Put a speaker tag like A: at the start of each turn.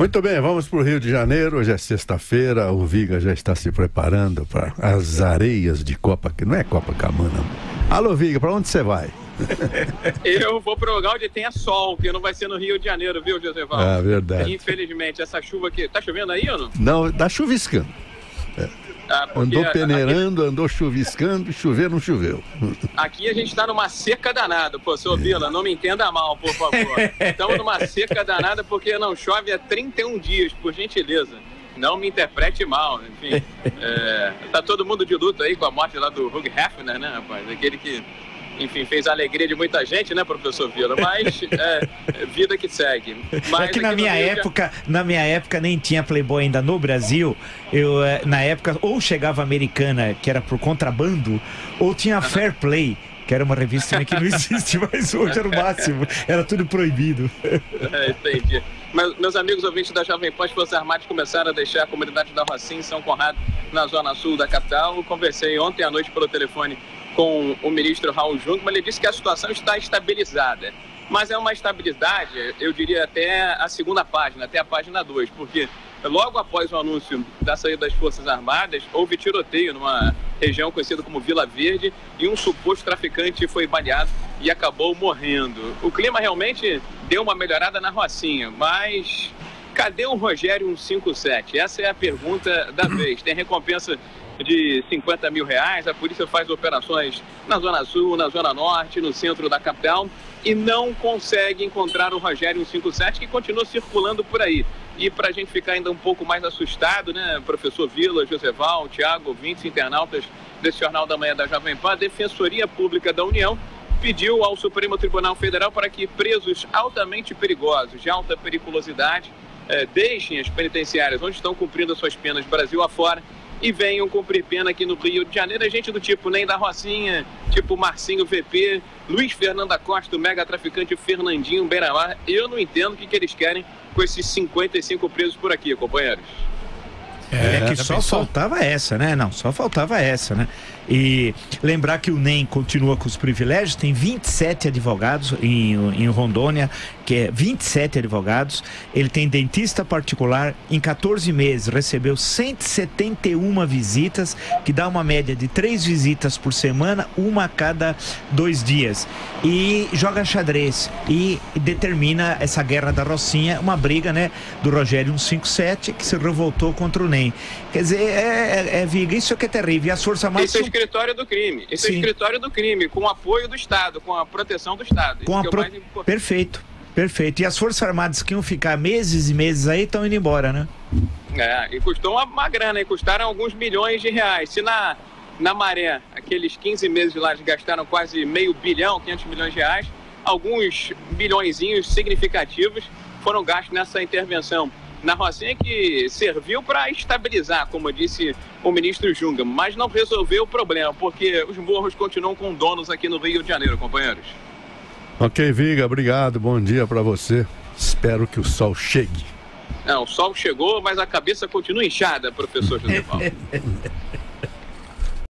A: Muito bem, vamos para o Rio de Janeiro. Hoje é sexta-feira, o Viga já está se preparando para as areias de Copa, que não é Copacabana. Alô, Viga, para onde você vai?
B: Eu vou para o lugar onde tenha sol, que não vai ser no Rio de Janeiro, viu, José Val?
A: Ah, verdade.
B: Infelizmente, essa chuva aqui. Tá chovendo aí ou não?
A: Não, tá chuviscando.
B: Ah,
A: Andou
B: aqui-
A: peneirando, andou chuviscando, chover não choveu.
B: Aqui a gente tá numa seca danada, pô, seu Vila, não me entenda mal, por favor. Estamos numa seca danada porque não chove há 31 dias, por gentileza. Não me interprete mal, enfim. É, tá todo mundo de luto aí com a morte lá do Hugh Hefner, né, rapaz? Aquele que, enfim, fez a alegria de muita gente, né, professor Vila? Mas, é, é vida que segue. Mas
C: É que na minha época, na minha época nem tinha Playboy ainda no Brasil. Eu eh, na época ou chegava americana, que era por contrabando, ou tinha Fair Play, que era uma revista que não existe mais hoje, era o máximo. Era tudo proibido.
B: É, entendi. Mas, meus amigos ouvintes da Jovem Pan, as Forças Armadas começaram a deixar a comunidade da Rocinha em São Conrado, na zona sul da capital. Eu conversei ontem à noite pelo telefone com o ministro Raul Jung, mas ele disse que a situação está estabilizada. Mas é uma estabilidade, eu diria até a segunda página, até a página 2, porque logo após o anúncio da saída das Forças Armadas, houve tiroteio numa região conhecida como Vila Verde e um suposto traficante foi baleado e acabou morrendo. O clima realmente deu uma melhorada na Rocinha, mas cadê o Rogério 157? Essa é a pergunta da vez. Tem recompensa de 50 mil reais, a polícia faz operações na Zona Sul, na Zona Norte, no centro da capital e não consegue encontrar o Rogério 157 que continua circulando por aí. E para a gente ficar ainda um pouco mais assustado, né, professor Vila, Joseval, Tiago, ouvintes, internautas desse Jornal da Manhã da Jovem Pan, a Defensoria Pública da União pediu ao Supremo Tribunal Federal para que presos altamente perigosos, de alta periculosidade, eh, deixem as penitenciárias onde estão cumprindo as suas penas Brasil afora e venham cumprir pena aqui no Rio de Janeiro. É gente do tipo Nem da Rocinha, tipo Marcinho VP, Luiz Fernando Costa, o mega traficante Fernandinho Beiramar. Eu não entendo o que, que eles querem com esses 55 presos por aqui, companheiros.
C: É, que
A: já
C: só
A: pensou?
C: faltava essa, né? Não, só faltava essa, né? E lembrar que o NEM continua com os privilégios, tem 27 advogados em, em Rondônia, que é 27 advogados. Ele tem dentista particular, em 14 meses recebeu 171 visitas, que dá uma média de três visitas por semana, uma a cada dois dias. E joga xadrez e determina essa guerra da Rocinha, uma briga, né, do Rogério 157, que se revoltou contra o NEM. Quer dizer, é, é, é Viga, isso é que é terrível. E as Forças Armadas
B: É escritório do crime. Esse é o
C: Sim.
B: escritório do crime, com o apoio do Estado, com a proteção do Estado.
C: com
B: Isso
C: a
B: é
C: pro...
B: mais importante.
C: Perfeito, perfeito. E as Forças Armadas que iam ficar meses e meses aí estão indo embora, né?
B: É, e custou uma, uma grana, e custaram alguns milhões de reais. Se na, na maré, aqueles 15 meses lá, eles gastaram quase meio bilhão, 500 milhões de reais, alguns bilhõezinhos significativos foram gastos nessa intervenção na Rocinha que serviu para estabilizar, como disse o ministro Junga, mas não resolveu o problema, porque os morros continuam com donos aqui no Rio de Janeiro, companheiros.
A: Ok, Viga, obrigado, bom dia para você. Espero que o sol chegue.
B: Não, o sol chegou, mas a cabeça continua inchada, professor José Paulo.